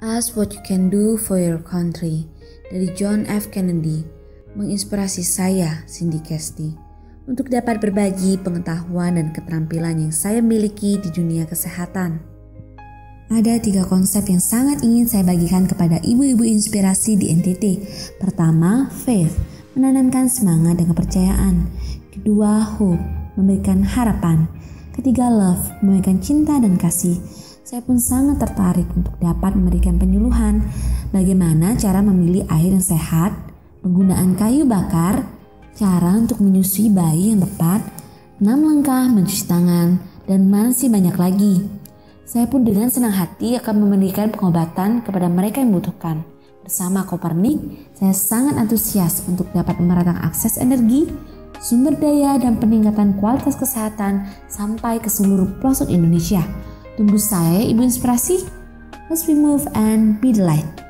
Ask what you can do for your country dari John F. Kennedy menginspirasi saya, Cindy Kesti, untuk dapat berbagi pengetahuan dan keterampilan yang saya miliki di dunia kesehatan. Ada tiga konsep yang sangat ingin saya bagikan kepada ibu-ibu inspirasi di NTT. Pertama, faith, menanamkan semangat dan kepercayaan. Kedua, hope, memberikan harapan. Ketiga, love, memberikan cinta dan kasih. Saya pun sangat tertarik untuk dapat memberikan penyuluhan bagaimana cara memilih air yang sehat, penggunaan kayu bakar, cara untuk menyusui bayi yang tepat, 6 langkah mencuci tangan, dan masih banyak lagi. Saya pun dengan senang hati akan memberikan pengobatan kepada mereka yang membutuhkan. Bersama Kopernik, saya sangat antusias untuk dapat meratakan akses energi, sumber daya, dan peningkatan kualitas kesehatan sampai ke seluruh pelosok Indonesia. Tunggu saya, Ibu Inspirasi. Let's be move and be the light.